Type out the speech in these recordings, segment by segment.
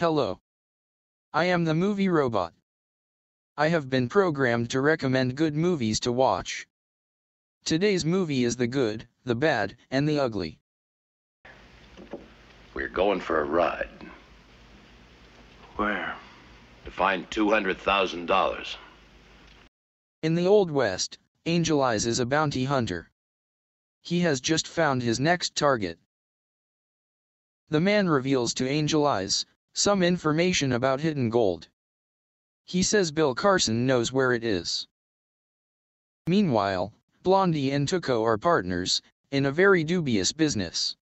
Hello. I am the movie robot. I have been programmed to recommend good movies to watch. Today's movie is The Good, The Bad, and The Ugly. We're going for a ride Where? to find $200,000. In the Old West, Angel Eyes is a bounty hunter. He has just found his next target. The man reveals to Angel Eyes some information about hidden gold. He says Bill Carson knows where it is. Meanwhile, Blondie and Tuco are partners in a very dubious business.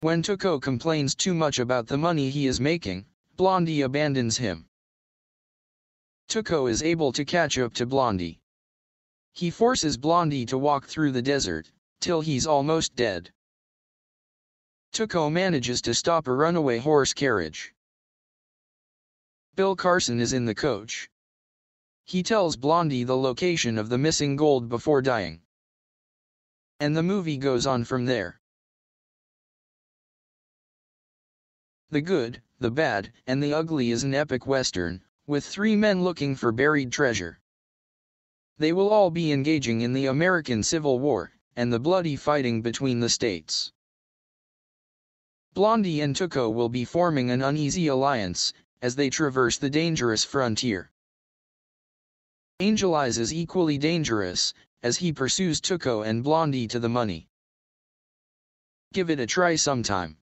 When Tuco complains too much about the money he is making, Blondie abandons him. Tuco is able to catch up to Blondie. He forces Blondie to walk through the desert, till he's almost dead. Tuco manages to stop a runaway horse carriage. Bill Carson is in the coach. He tells Blondie the location of the missing gold before dying. And the movie goes on from there. The Good, the Bad, and the Ugly is an epic western, with three men looking for buried treasure. They will all be engaging in the American Civil War, and the bloody fighting between the states. Blondie and Tuco will be forming an uneasy alliance, as they traverse the dangerous frontier. Angel Eyes is equally dangerous, as he pursues Tuco and Blondie to the money. Give it a try sometime.